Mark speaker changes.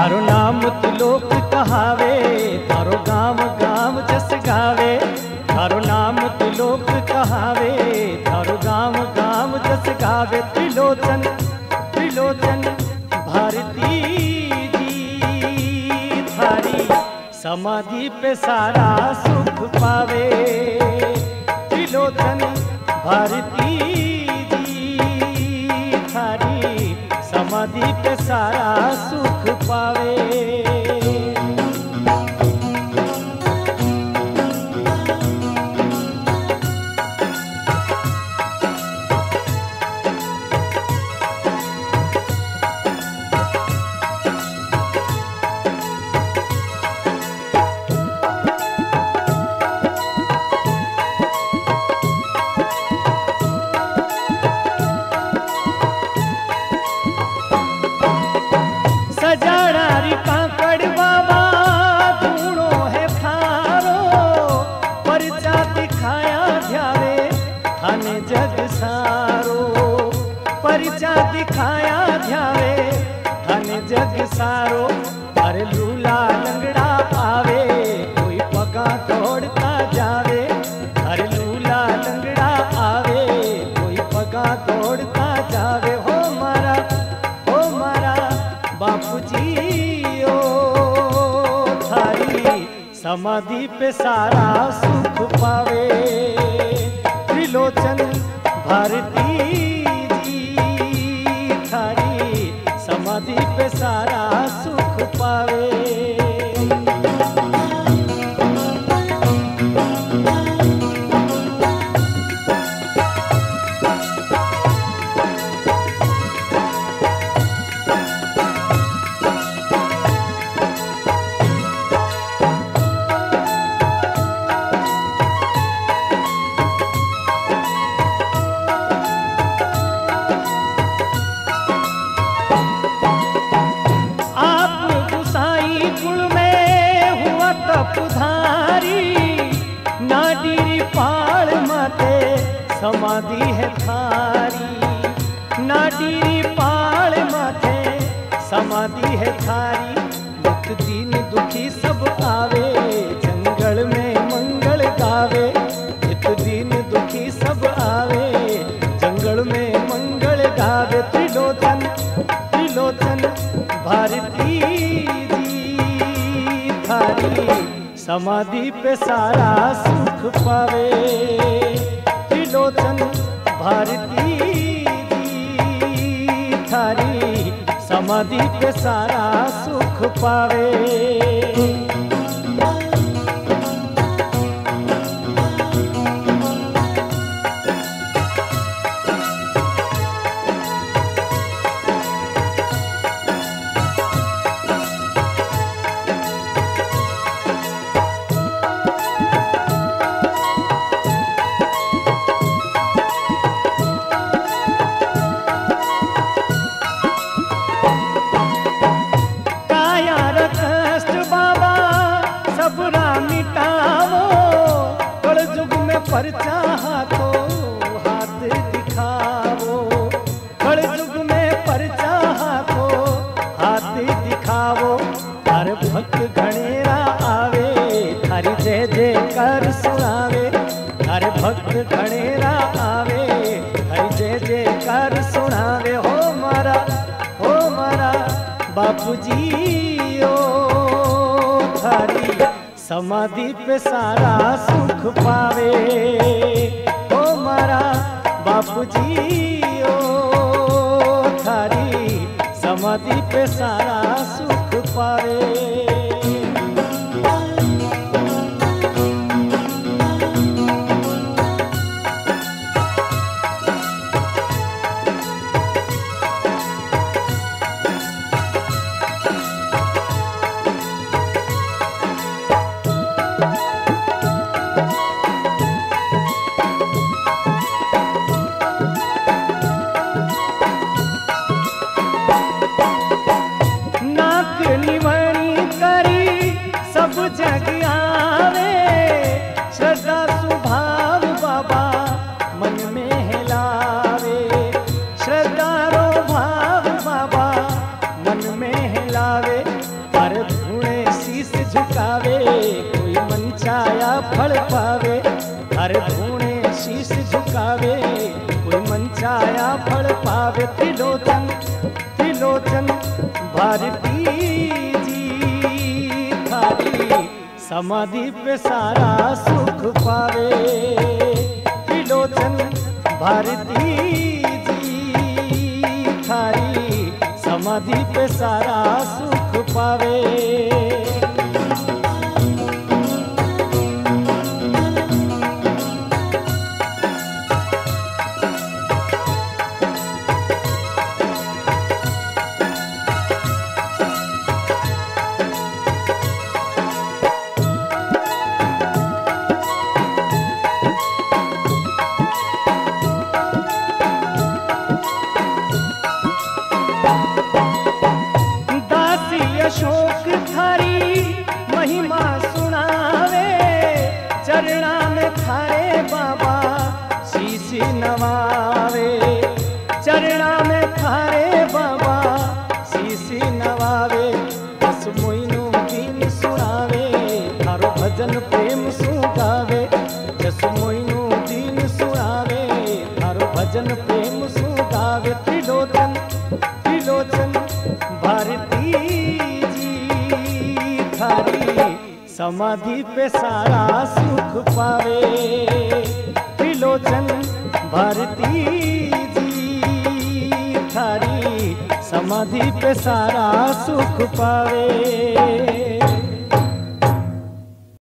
Speaker 1: तारो नाम तिलोक कहावे तारो गाम गाम जस गावे तारो नाम लोक कहावे तारो गाम गाम जस गावे त्रिलोचन त्रिलोचन भारती जी समाधि पे सारा सुख पावे त्रिलोचन भारती समाधि पे सारा सुख पावे। जग सारो, परिचा दिखाया ध्यावे, धन जग सारो पर लूला लंगड़ा आवे कोई पगा दौड़ता जावे, हर लूला लंगड़ा आवे कोई पगा दौड़ता जावे। हो मारा हो मारा बापू जी ओ थारी समाधि पे सारा सुख तपधारी नाडीरी पाड़ माते समाधि है थारी। नाडीरी पाल माथे समाधि है थारी। दुख दीन दुखी सब आवे, जंगल में मंगल गावे। नित दिन दुखी सब आवे, जंगल में मंगल गावे। त्रिलोचन त्रिलोचन, भारती। समाधि पे सारा सुख पावे। त्रिलोचन भारती थारी समाधि पे सारा सुख पावे। घणेरा आवे। हरि जय जय कर सुनावे। हो मारा हो मारा, बापूजी, ओ थारी। समाधि पे सारा सुख पावे। ओ मारा, बापूजी, ओ थारी। समाधि पे सारा धुणे शीस झुकावे, कोई मन चाया फल पावे। हर धुणे शीस झुकावे, कोई मन चाया फल पावे। त्रिलोचन त्रिलोचन भारती जी थारी समाधि पे सारा सुख पावे। त्रिलोचन भारती समाधि पे सारा सुख पावे। नवावे। चरणा में थारे बाबा, शीश नवावे। बस मोइनु दीन सुनावे, थारो भजन प्रेम सुगावे। जस मोइनु दीन सुनावे, थारो भजन प्रेम सुगावे। त्रिलोचन त्रिलोचन, भारती जी, थारी समाधि पे सारा सुख पावे। भारती जी थारी समाधि पे सारा सुख पावे।